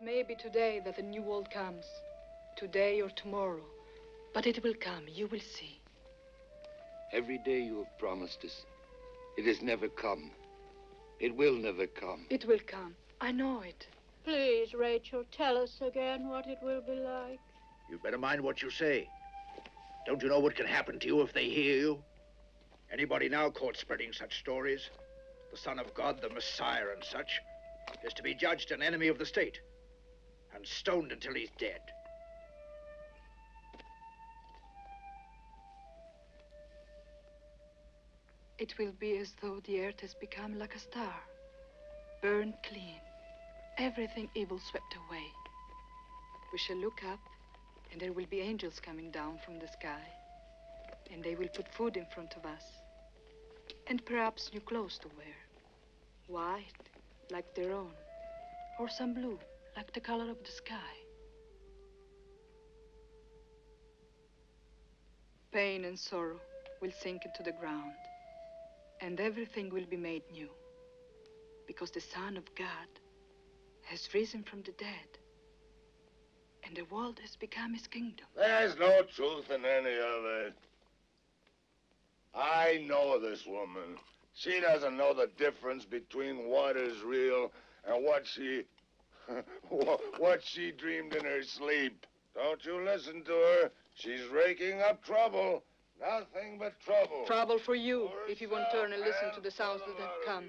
It may be today that the new world comes. Today or tomorrow. But it will come. You will see. Every day you have promised us. It has never come. It will never come. It will come. I know it. Please, Rachel, tell us again what it will be like. You'd better mind what you say. Don't you know what can happen to you if they hear you? Anybody now caught spreading such stories, the Son of God, the Messiah, and such, is to be judged an enemy of the state and stoned until he's dead. It will be as though the earth has become like a star, burned clean, everything evil swept away. We shall look up, and there will be angels coming down from the sky, and they will put food in front of us, and perhaps new clothes to wear, white, like their own, or some blue, like the color of the sky. Pain and sorrow will sink into the ground and everything will be made new. Because the Son of God has risen from the dead, and the world has become his kingdom. There's no truth in any of it. I know this woman. She doesn't know the difference between what is real and what she... what she dreamed in her sleep. Don't you listen to her. She's raking up trouble. Nothing but trouble. Trouble for you if you won't turn and listen to the sounds that have come.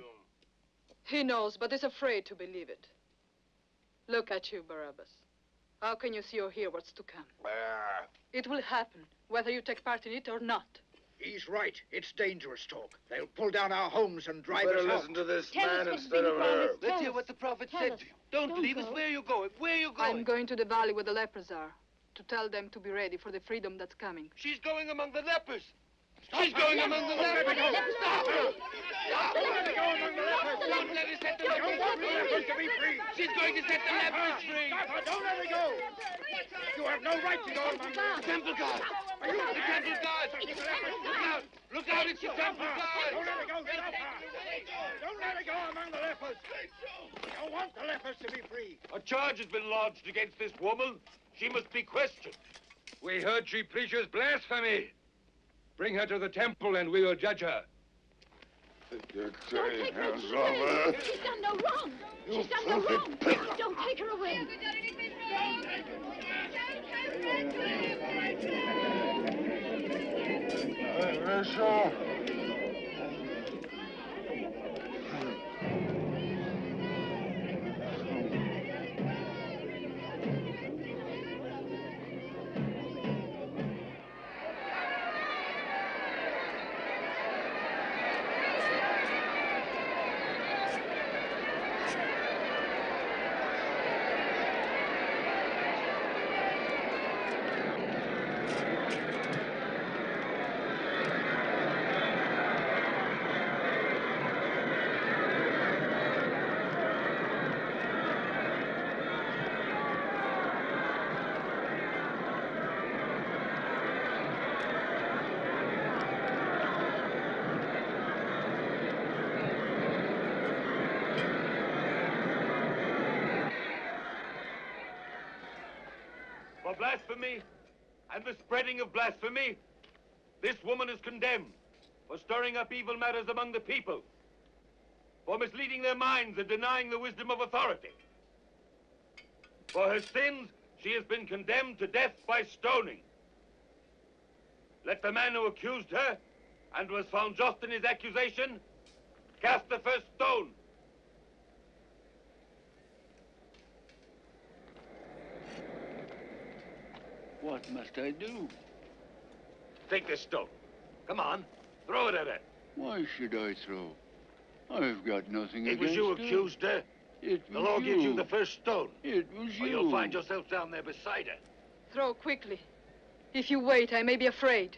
He knows, but is afraid to believe it. Look at you, Barabbas. How can you see or hear what's to come? Ah, It will happen, whether you take part in it or not. He's right. It's dangerous talk. They'll pull down our homes and you drive better us out. listen to this Tell man instead of her. promised. Let's Tell hear us. what the prophet Tell said us. to you. Don't, Don't leave us. go. Where are you going? Where are you going? I'm going to the valley where the lepers are, to tell them to be ready for the freedom that's coming. She's going among the lepers. She's going among the lepers. Stop her! Stop her! Don't let her go among the lepers. Don't let her set the lepers free. She's going to set the lepers free. Don't let her go! You have no right to go among The temple guard. Temple guard. Look out. Look out. It's the temple guard. Don't let her go! Stop her! Don't let her go among the lepers! You want the lepers to be free! A charge has been lodged against this woman. She must be questioned. We heard she preaches blasphemy. Bring her to the temple and we will judge her. Your take her hands off her. She's done no wrong. She's done no wrong. show For blasphemy and the spreading of blasphemy, this woman is condemned for stirring up evil matters among the people, for misleading their minds and denying the wisdom of authority. For her sins, she has been condemned to death by stoning. Let the man who accused her and was found just in his accusation cast the first stone. What must I do? Take this stone. Come on, throw it at her. Why should I throw? I've got nothing It was you her. accused her. It was The law you. gives you the first stone. It was you. Or you. you'll find yourself down there beside her. Throw quickly. If you wait, I may be afraid.